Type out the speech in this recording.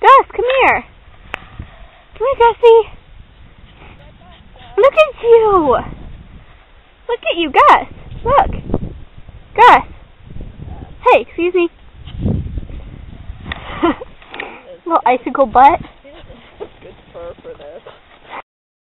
Gus, come here. Come here, Gussie. Look at you. Look at you, Gus. Look. Gus. Hey, excuse me. Little icicle butt.